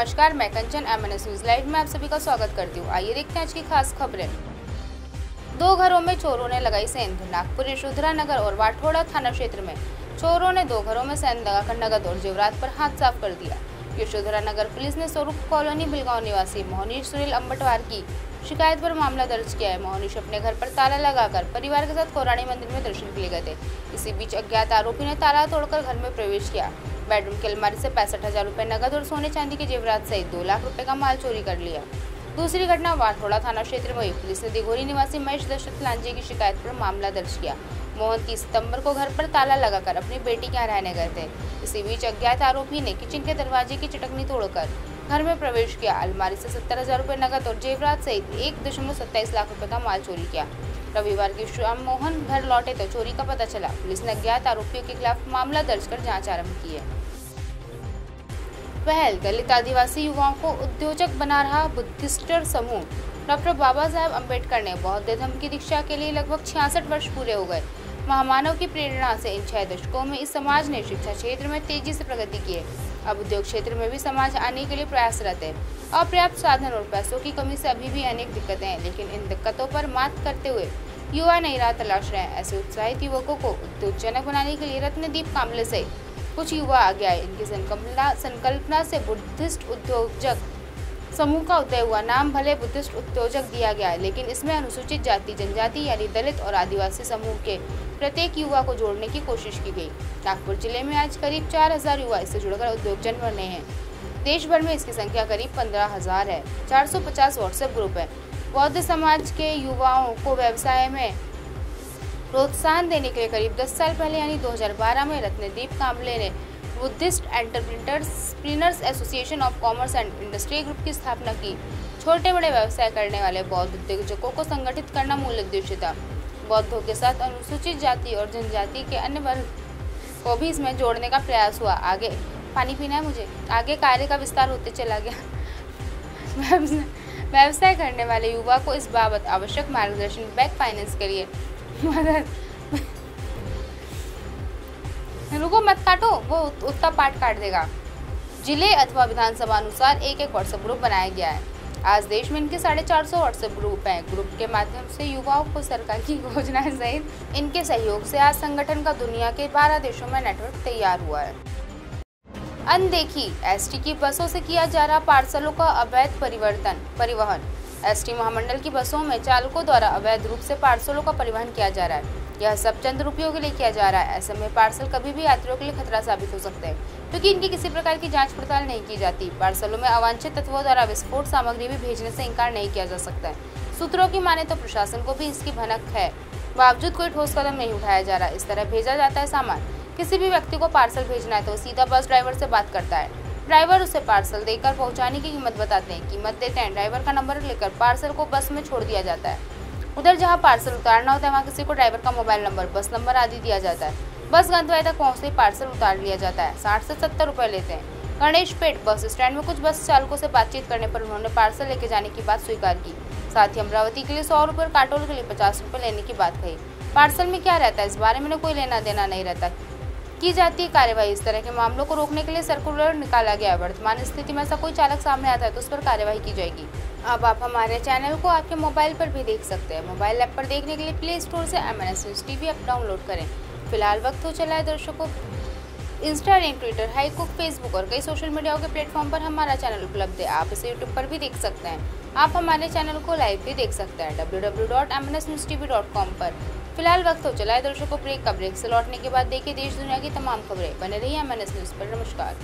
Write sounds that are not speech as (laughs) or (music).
नमस्कार, मैं Kanchan M N news live में आप सभी का स्वागत करती हूँ। आइए देखते हैं आज की खास खबरें। दो घरों में चोरों ने लगाई सेंध। नागपुर, यशोधरा नगर और वाठोड़ा थाना क्षेत्र में चोरों ने दो घरों में सेंध लगाकर नगद और जेवरात पर हाथ साफ़ कर दिया। यशोधरा नगर पुलिस ने स्वरूप कॉलोनी, बिलगांव निवासी मोहनीश सुनील अम्बटवार की शिकायत पर मामला दर्ज किया है। मोहनिश अपने घर पर ताला लगाकर परिवार के साथ कोराणी मंदिर में दर्शन के लिए गए थे। इसी बीच अज्ञात आरोपी ने ताला तोड़कर घर में प्रवेश किया। बेडरूम की अलमारी से पैंसठ हज़ार रुपए नगद और सोने चांदी के जेवरात सहित दो लाख रुपए का माल चोरी कर लिया। दूसरी घटना वाठोड़ा थाना क्षेत्र में हुई। पुलिस ने दिघोरी निवासी महेश दशरथ लांजे की शिकायत पर मामला दर्ज किया। मोहन तीस सितंबर को घर पर ताला लगाकर अपनी बेटी के यहाँ रहने गए थे। इसी बीच अज्ञात आरोपी ने किचन के दरवाजे की चटकनी तोड़कर घर में प्रवेश किया। अलमारी से सत्तर हज़ार रुपए नकद और जेवरात सहित एक दशमलव सत्ताईस लाख रुपए का माल चोरी किया। रविवार की शाम मोहन घर लौटे तो चोरी का पता चला। पुलिस ने अज्ञात आरोपियों के खिलाफ मामला दर्ज कर जाँच आरंभ की है। पहल दलित आदिवासी युवाओं को उद्योजक बना रहा बुद्धिस्टर समूह। डॉक्टर बाबा साहेब अंबेडकर ने बौद्ध धर्म की दीक्षा के लिए लगभग छियासठ वर्ष पूरे हो गए। महामानव की प्रेरणा से इन छह दशकों में इस समाज ने शिक्षा क्षेत्र में तेज़ी से प्रगति की है। अब उद्योग क्षेत्र में भी समाज आने के लिए प्रयासरत है। अपर्याप्त साधन और पैसों की कमी से अभी भी अनेक दिक्कतें हैं, लेकिन इन दिक्कतों पर मात करते हुए युवा नई राह तलाश रहे हैं। ऐसे उत्साहित युवकों को उद्योगजनक बनाने के लिए रत्नदीप कामले से कुछ युवा आगे आए। इनकी संकल्पना संकल्पना से बुद्धिस्ट उद्योजक समूह का उदय हुआ। नाम भले बुद्धिस्ट उद्योजक दिया गया है, लेकिन इसमें अनुसूचित जाति, जनजाति यानी दलित और आदिवासी समूह के प्रत्येक युवा को जोड़ने की कोशिश की गई। नागपुर ज़िले में आज करीब चार हज़ार युवा इससे जुड़कर उद्योगजन बने हैं। देश भर में इसकी संख्या करीब पंद्रह हज़ार है। चार सौ पचास व्हाट्सएप ग्रुप है। बौद्ध समाज के युवाओं को व्यवसाय में प्रोत्साहन देने के लिए करीब 10 साल पहले, यानी 2012 में, रत्नदीप कामले ने Buddhist entrepreneurs association of commerce and industry group की स्थापना की। छोटे बड़े व्यवसाय करने वाले बौद्ध उद्योजकों को संगठित करना मूल उद्देश्य था। बौद्धों के साथ अनुसूचित जाति और जनजाति के अन्य वर्ग को भी इसमें जोड़ने का प्रयास हुआ। आगे, पानी पीना है मुझे? आगे कार्य का विस्तार होते चला गया। (laughs) व्यवसाय करने वाले युवा को इस बाबत आवश्यक मार्गदर्शन, बैंक फाइनेंस के लिए मदद। रुको मत काटो, वो उतना पार्ट काट देगा। ज़िले अथवा विधानसभा अनुसार एक एक व्हाट्सएप ग्रुप बनाया गया है। आज देश में इनके साढ़े चार सौ व्हाट्सएप ग्रुप हैं। ग्रुप के माध्यम से युवाओं को सरकार की (laughs) योजनाएँ सहित इनके सहयोग से आज संगठन का दुनिया के बारह देशों में नेटवर्क तैयार हुआ है। अनदेखी एसटी की बसों से किया जा रहा पार्सलों का अवैध परिवर्तन, परिवहन। एसटी महामंडल की बसों में चालकों द्वारा अवैध रूप से पार्सलों का परिवहन किया जा रहा है। यह सब चंद रुपयों के लिए किया जा रहा है। ऐसे में पार्सल कभी भी यात्रियों के लिए खतरा साबित हो सकते हैं, क्योंकि इनकी किसी प्रकार की जाँच पड़ताल नहीं की जाती। पार्सलों में अवांछित तत्वों द्वारा विस्फोट सामग्री भी भेजने से इनकार नहीं किया जा सकता है। सूत्रों की माने तो प्रशासन को भी इसकी भनक है। बावजूद कोई ठोस कदम नहीं उठाया जा रहा। इस तरह भेजा जाता है सामान। किसी भी व्यक्ति को पार्सल भेजना है तो सीधा बस ड्राइवर से बात करता है। ड्राइवर उसे पार्सल देकर पहुँचाने की कीमत बताते हैं। कीमत देते हैं। ड्राइवर का नंबर लेकर पार्सल को बस में छोड़ दिया जाता है। उधर जहाँ पार्सल उतारना होता है, वहाँ किसी को ड्राइवर का मोबाइल नंबर, बस नंबर आदि दिया जाता है। बस गंतव्य तक पहुँचते पार्सल उतार लिया जाता है। साठ से सत्तर रुपए लेते हैं। गणेश पेट, बस स्टैंड में कुछ बस चालकों से बातचीत करने पर उन्होंने पार्सल लेके जाने की बात स्वीकार की। साथ ही अमरावती के लिए सौ रुपये काटोल के लिए पचास रुपये लेने की बात कही। पार्सल में क्या रहता है? इस बारे में कोई लेना देना नहीं रहता। की जाती है कार्यवाही इस तरह के मामलों को रोकने के लिए सर्कुलर निकाला गया है। वर्तमान स्थिति में ऐसा कोई चालक सामने आता है तो उस पर कार्यवाही की जाएगी। अब आप हमारे चैनल को आपके मोबाइल पर भी देख सकते हैं। मोबाइल ऐप पर देखने के लिए प्ले स्टोर से M N S TV app download करें। फ़िलहाल वक्त हो चला है दर्शकों इंस्टाग्राम ट्विटर हाईकुक फेसबुक और कई सोशल मीडिया के प्लेटफॉर्म पर हमारा चैनल उपलब्ध है। आप इसे यूट्यूब पर भी देख सकते हैं। आप हमारे चैनल को लाइव भी देख सकते हैं डब्ल्यू पर। फ़िलहाल वक्त हो चला है, दर्शकों ब्रेक का ब्रेक से लौटने के बाद देखिए देश दुनिया की तमाम खबरें। बने रही एम न्यूज़ पर। नमस्कार।